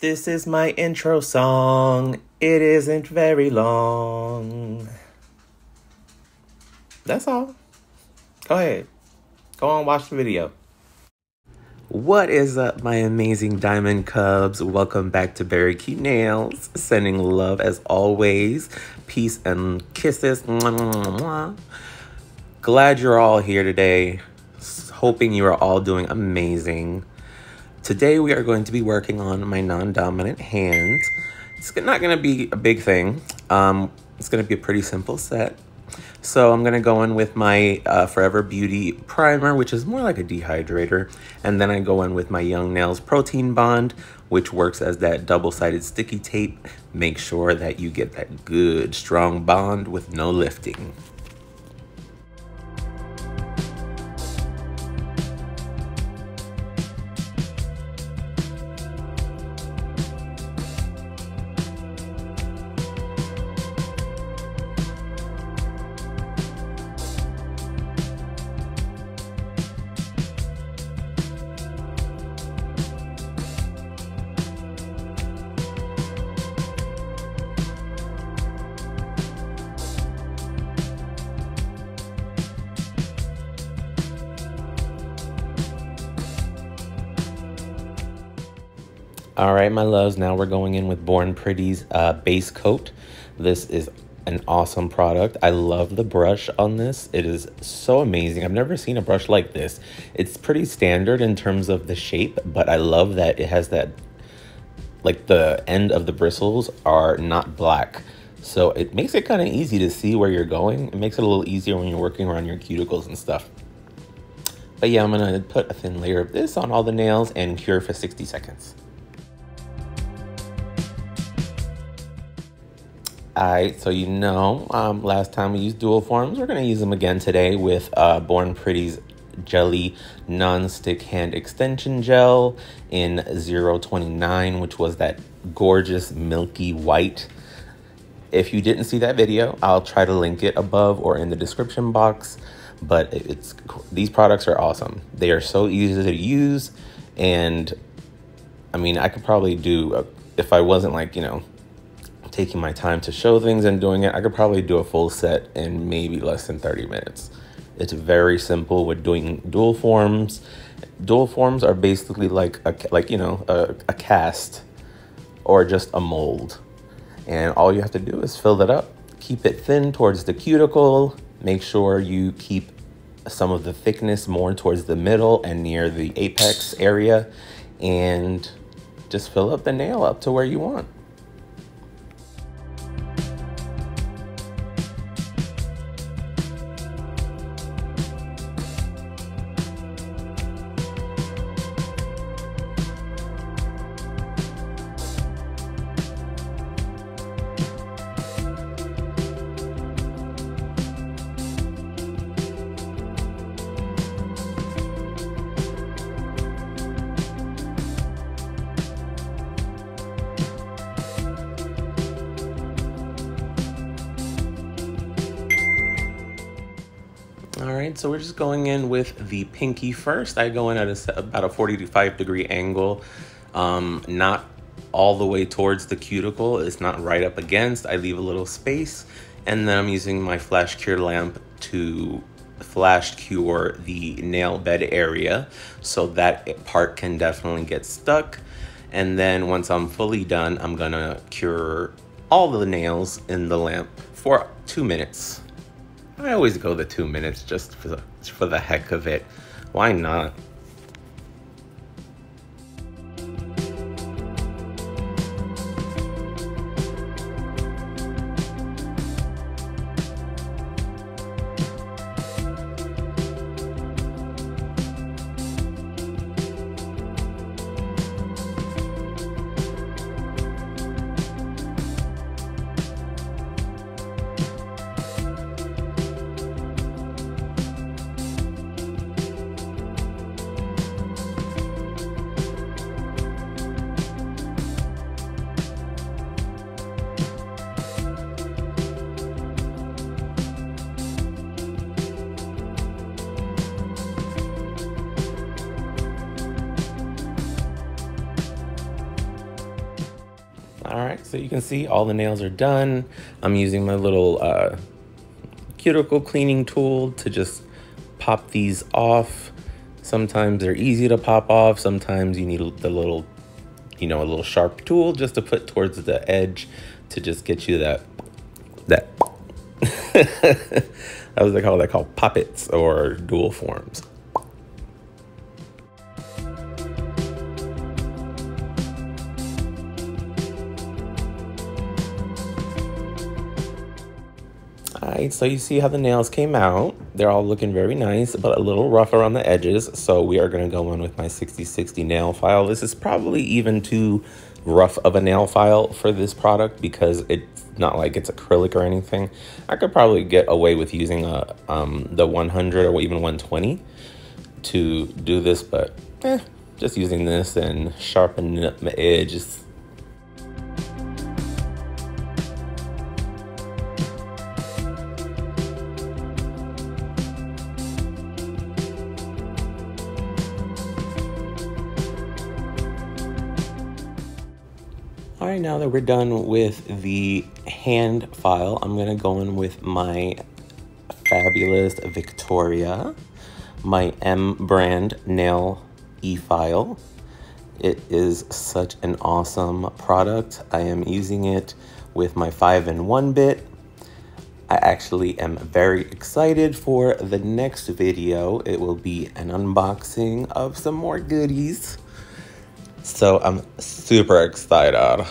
This is my intro song. It isn't very long. That's all. Go ahead. Go on, watch the video. What is up, my amazing diamond cubs? Welcome back to BearyQnailz. Sending love as always. Peace and kisses. Mwah, mwah, mwah. Glad you're all here today. Hoping you are all doing amazing. Today we are going to be working on my non-dominant hand. It's not going to be a big thing. Um, it's going to be a pretty simple set. So I'm going to go in with my uh, Forever Beauty primer, which is more like a dehydrator. And then I go in with my Young Nails Protein Bond, which works as that double-sided sticky tape. Make sure that you get that good, strong bond with no lifting. All right, my loves, now we're going in with Born Pretty's uh, base coat. This is an awesome product. I love the brush on this. It is so amazing. I've never seen a brush like this. It's pretty standard in terms of the shape, but I love that it has that, like the end of the bristles are not black. So it makes it kind of easy to see where you're going. It makes it a little easier when you're working around your cuticles and stuff. But yeah, I'm gonna put a thin layer of this on all the nails and cure for 60 seconds. Alright, so you know, um, last time we used dual forms, we're to use them again today with uh, Born Pretty's Jelly Non-Stick Hand Extension Gel in 029, which was that gorgeous milky white. If you didn't see that video, I'll try to link it above or in the description box. But it's these products are awesome. They are so easy to use, and I mean, I could probably do a, if I wasn't like you know taking my time to show things and doing it, I could probably do a full set in maybe less than 30 minutes. It's very simple with doing dual forms. Dual forms are basically like a, like you know a, a cast or just a mold, and all you have to do is fill it up, keep it thin towards the cuticle. Make sure you keep some of the thickness more towards the middle and near the apex area, and just fill up the nail up to where you want. Right, so we're just going in with the pinky first. I go in at a, about a 45 degree angle, um, not all the way towards the cuticle. It's not right up against. I leave a little space, and then I'm using my flash cure lamp to flash cure the nail bed area so that part can definitely get stuck. And then once I'm fully done, I'm gonna cure all the nails in the lamp for two minutes. I always go the two minutes just for the, for the heck of it. Why not? All right, so you can see all the nails are done. I'm using my little uh, cuticle cleaning tool to just pop these off. Sometimes they're easy to pop off. Sometimes you need the little, you know, a little sharp tool just to put towards the edge to just get you that, that, that was they call that called poppets or dual forms. Alright, so you see how the nails came out. They're all looking very nice, but a little rough around the edges. So we are going to go in with my 6060 nail file. This is probably even too rough of a nail file for this product because it's not like it's acrylic or anything. I could probably get away with using a um, the 100 or even 120 to do this, but eh, just using this and sharpening up my edges that we're done with the hand file, I'm gonna go in with my fabulous Victoria, my M brand nail e-file. It is such an awesome product. I am using it with my 5 in 1 bit. I actually am very excited for the next video. It will be an unboxing of some more goodies. So I'm super excited.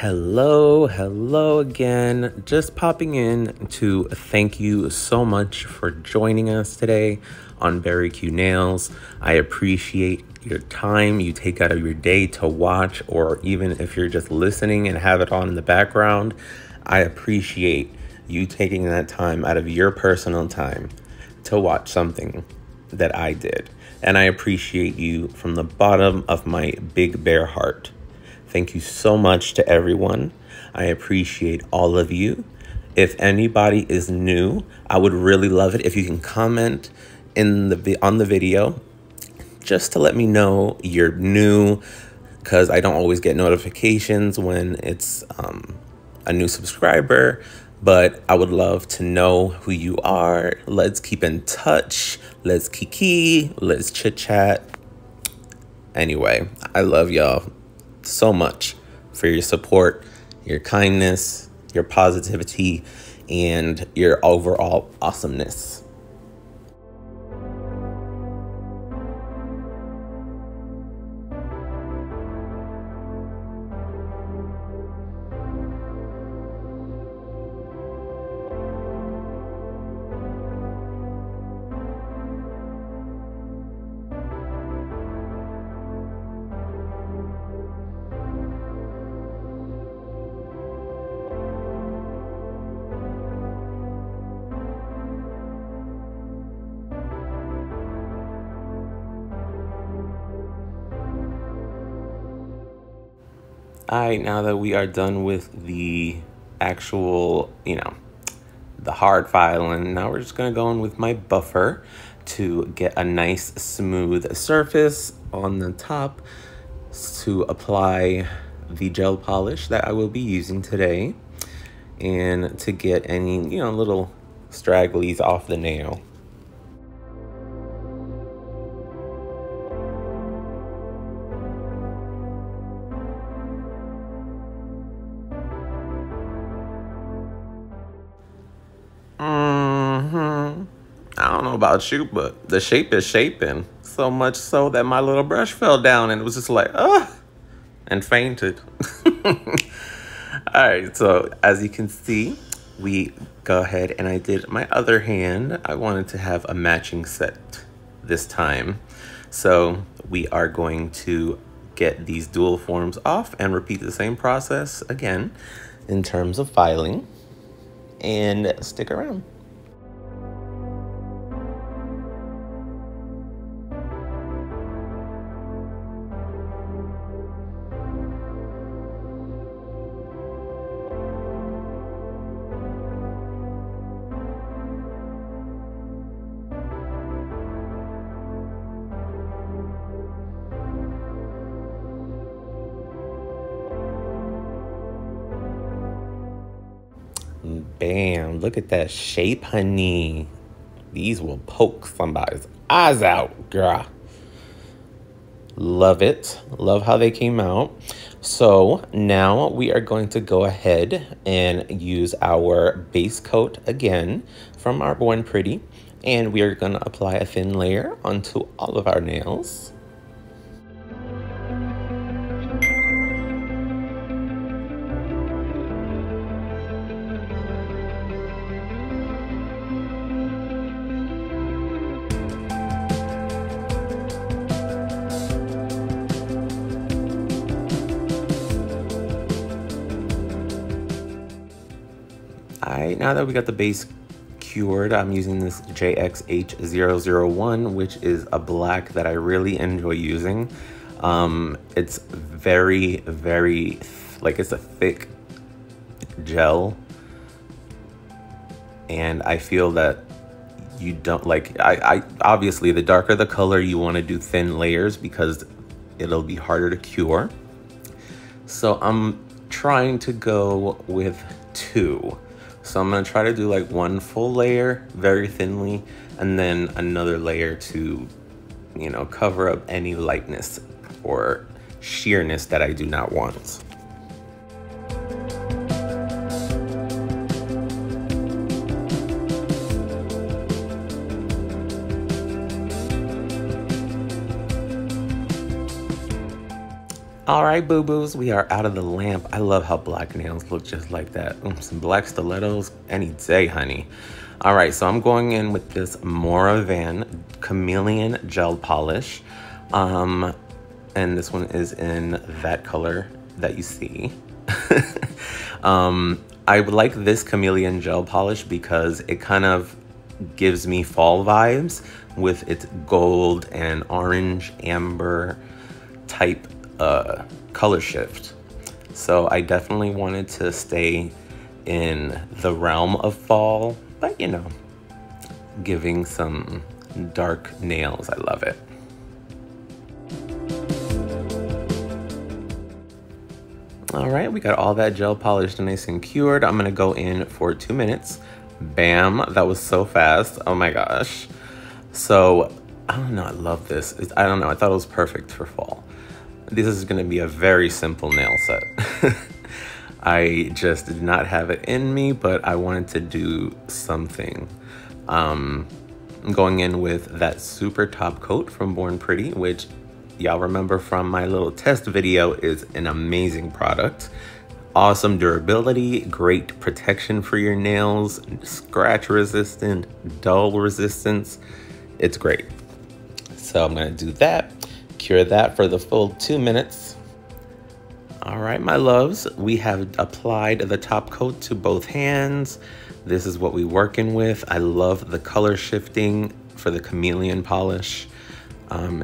Hello, hello again. Just popping in to thank you so much for joining us today on BearyQnailz. I appreciate your time you take out of your day to watch, or even if you're just listening and have it on in the background. I appreciate you taking that time out of your personal time to watch something that I did. And I appreciate you from the bottom of my big bear heart. Thank you so much to everyone. I appreciate all of you. If anybody is new, I would really love it if you can comment in the on the video just to let me know you're new because I don't always get notifications when it's um, a new subscriber. But I would love to know who you are. Let's keep in touch. Let's kiki. Let's chit chat. Anyway, I love y'all so much for your support, your kindness, your positivity, and your overall awesomeness. All right, now that we are done with the actual, you know, the hard filing, now we're just gonna go in with my buffer to get a nice smooth surface on the top to apply the gel polish that I will be using today and to get any, you know, little stragglies off the nail. About you, but the shape is shaping. So much so that my little brush fell down and it was just like, ah, and fainted. All right, so as you can see, we go ahead and I did my other hand. I wanted to have a matching set this time. So we are going to get these dual forms off and repeat the same process again in terms of filing and stick around. Bam, look at that shape, honey. These will poke somebody's eyes out, girl. Love it. Love how they came out. So now we are going to go ahead and use our base coat again from our Born Pretty. And we are going to apply a thin layer onto all of our nails. Now that we got the base cured, I'm using this JXH001, which is a black that I really enjoy using. Um, it's very, very, like it's a thick gel. And I feel that you don't like, I, I obviously the darker the color, you want to do thin layers because it'll be harder to cure. So I'm trying to go with two. So I'm gonna try to do like one full layer very thinly and then another layer to, you know, cover up any lightness or sheerness that I do not want. All right, boo-boos, we are out of the lamp. I love how black nails look just like that. Mm, some black stilettos any day, honey. All right, so I'm going in with this Morovan Chameleon Gel Polish. Um, and this one is in that color that you see. um, I like this Chameleon Gel Polish because it kind of gives me fall vibes with its gold and orange amber type uh, color shift. So I definitely wanted to stay in the realm of fall, but you know, giving some dark nails. I love it. All right, we got all that gel polished and nice and cured. I'm gonna go in for two minutes. Bam, that was so fast. Oh my gosh. So, I don't know, I love this. It's, I don't know, I thought it was perfect for fall. This is to be a very simple nail set. I just did not have it in me, but I wanted to do something. Um, going in with that super top coat from Born Pretty, which y'all remember from my little test video is an amazing product. Awesome durability, great protection for your nails, scratch resistant, dull resistance. It's great. So I'm gonna do that. Cure that for the full two minutes. All right, my loves, we have applied the top coat to both hands. This is what we're working with. I love the color shifting for the chameleon polish. Um,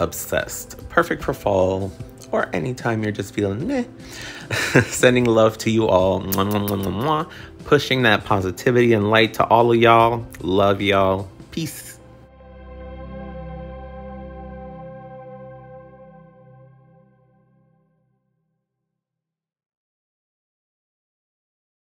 obsessed. Perfect for fall or anytime you're just feeling meh. Sending love to you all. Mwah, mwah, mwah, Pushing that positivity and light to all of y'all. Love y'all. Peace.